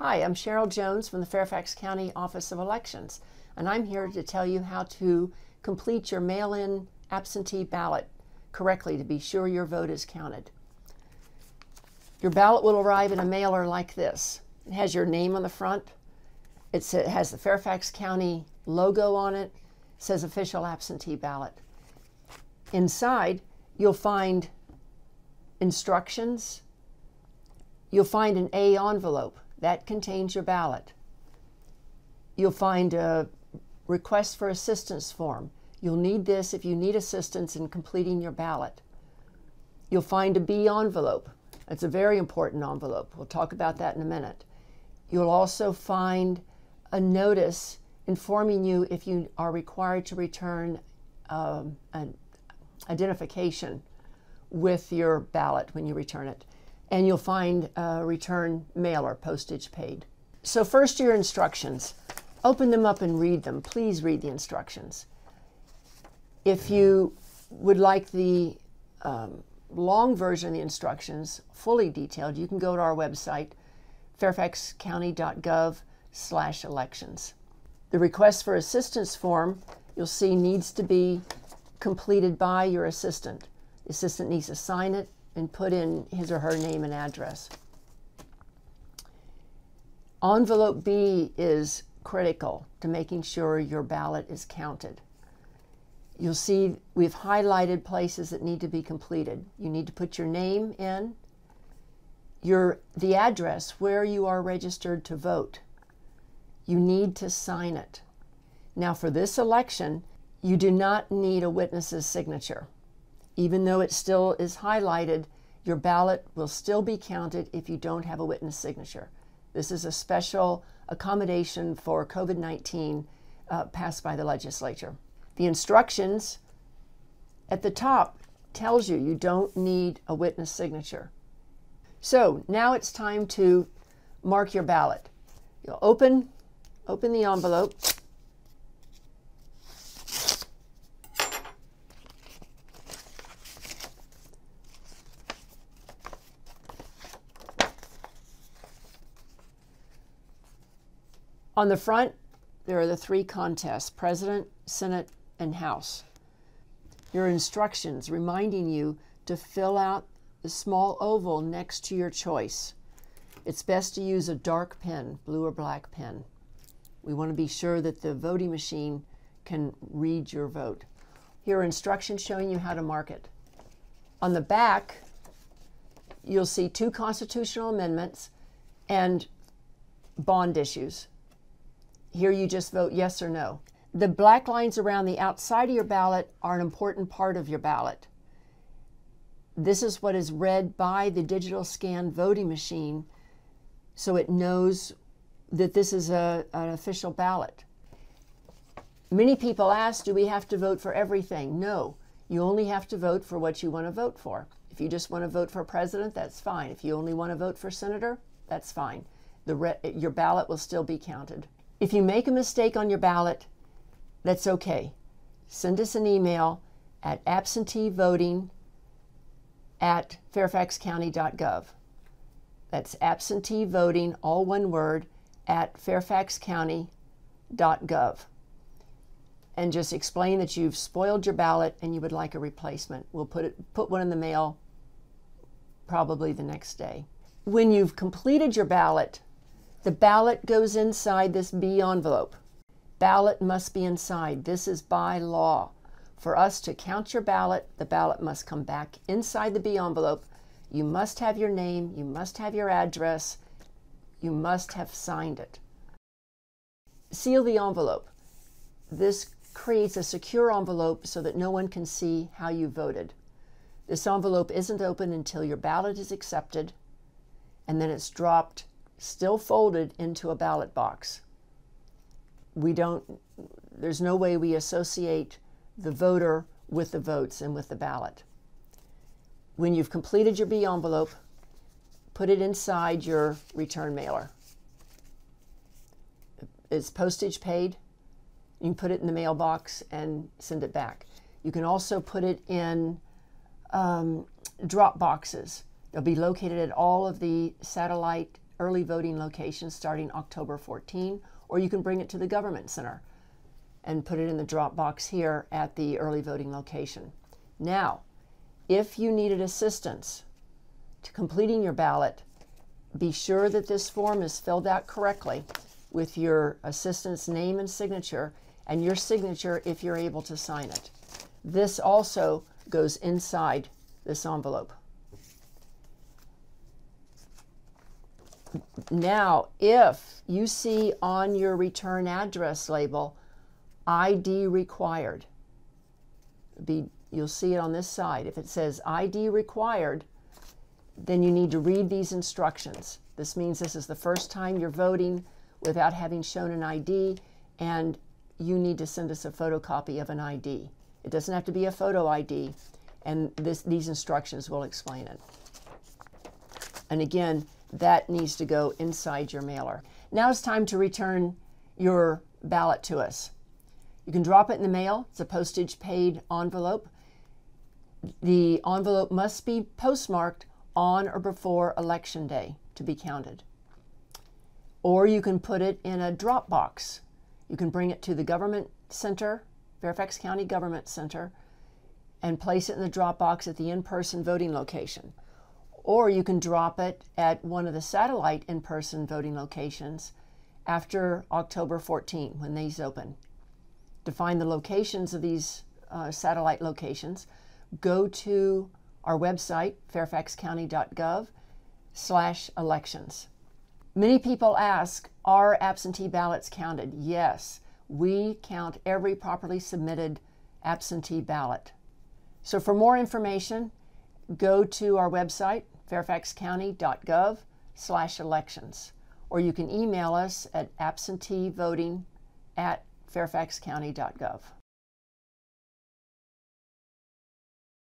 Hi, I'm Cheryl Jones from the Fairfax County Office of Elections, and I'm here to tell you how to complete your mail in absentee ballot correctly to be sure your vote is counted. Your ballot will arrive in a mailer like this. It has your name on the front, it has the Fairfax County logo on it, it says official absentee ballot. Inside, you'll find instructions. You'll find an A envelope that contains your ballot. You'll find a request for assistance form. You'll need this if you need assistance in completing your ballot. You'll find a B envelope. It's a very important envelope. We'll talk about that in a minute. You'll also find a notice informing you if you are required to return um, an identification with your ballot when you return it. And you'll find a return mailer, postage paid. So, first, your instructions. Open them up and read them. Please read the instructions. If you would like the um, long version of the instructions, fully detailed, you can go to our website, fairfaxcounty.gov slash elections. The request for assistance form, you'll see, needs to be completed by your assistant. The assistant needs to sign it and put in his or her name and address. Envelope B is critical to making sure your ballot is counted. You'll see we've highlighted places that need to be completed. You need to put your name in, your the address where you are registered to vote. You need to sign it. Now for this election, you do not need a witness's signature. Even though it still is highlighted, your ballot will still be counted if you don't have a witness signature. This is a special accommodation for COVID 19 uh, passed by the legislature. The instructions at the top tells you you don't need a witness signature. So now it's time to mark your ballot. You'll open, open the envelope On the front, there are the three contests President, Senate, and House. Your instructions reminding you to fill out the small oval next to your choice. It's best to use a dark pen, blue or black pen. We want to be sure that the voting machine can read your vote. Here are instructions showing you how to mark it. On the back, you'll see two constitutional amendments and bond issues. Here you just vote yes or no. The black lines around the outside of your ballot are an important part of your ballot. This is what is read by the digital scan voting machine so it knows that this is a, an official ballot. Many people ask, do we have to vote for everything? No, you only have to vote for what you want to vote for. If you just want to vote for president, that's fine. If you only want to vote for senator, that's fine. The your ballot will still be counted. If you make a mistake on your ballot, that's okay. Send us an email at absenteevoting at fairfaxcounty.gov. That's absentee voting, all one word, at fairfaxcounty.gov. And just explain that you've spoiled your ballot and you would like a replacement. We'll put, it, put one in the mail probably the next day. When you've completed your ballot, the ballot goes inside this B envelope. Ballot must be inside. This is by law. For us to count your ballot, the ballot must come back inside the B envelope. You must have your name, you must have your address, you must have signed it. Seal the envelope. This creates a secure envelope so that no one can see how you voted. This envelope isn't open until your ballot is accepted and then it's dropped still folded into a ballot box. We don't, there's no way we associate the voter with the votes and with the ballot. When you've completed your B envelope, put it inside your return mailer. It's postage paid. You can put it in the mailbox and send it back. You can also put it in um, drop boxes. They'll be located at all of the satellite early voting locations starting October 14, or you can bring it to the government center and put it in the drop box here at the early voting location. Now, if you needed assistance to completing your ballot, be sure that this form is filled out correctly with your assistant's name and signature, and your signature if you're able to sign it. This also goes inside this envelope. Now, if you see on your return address label ID required, be, you'll see it on this side. If it says ID required, then you need to read these instructions. This means this is the first time you're voting without having shown an ID, and you need to send us a photocopy of an ID. It doesn't have to be a photo ID, and this, these instructions will explain it. And again, that needs to go inside your mailer. Now it's time to return your ballot to us. You can drop it in the mail. It's a postage paid envelope. The envelope must be postmarked on or before election day to be counted. Or you can put it in a drop box. You can bring it to the government center, Fairfax County Government Center, and place it in the drop box at the in person voting location or you can drop it at one of the satellite in person voting locations after October 14 when these open. To find the locations of these uh, satellite locations, go to our website, fairfaxcounty.gov slash elections. Many people ask, are absentee ballots counted? Yes, we count every properly submitted absentee ballot. So for more information, go to our website, fairfaxcounty.gov slash elections, or you can email us at absenteevoting at fairfaxcounty.gov.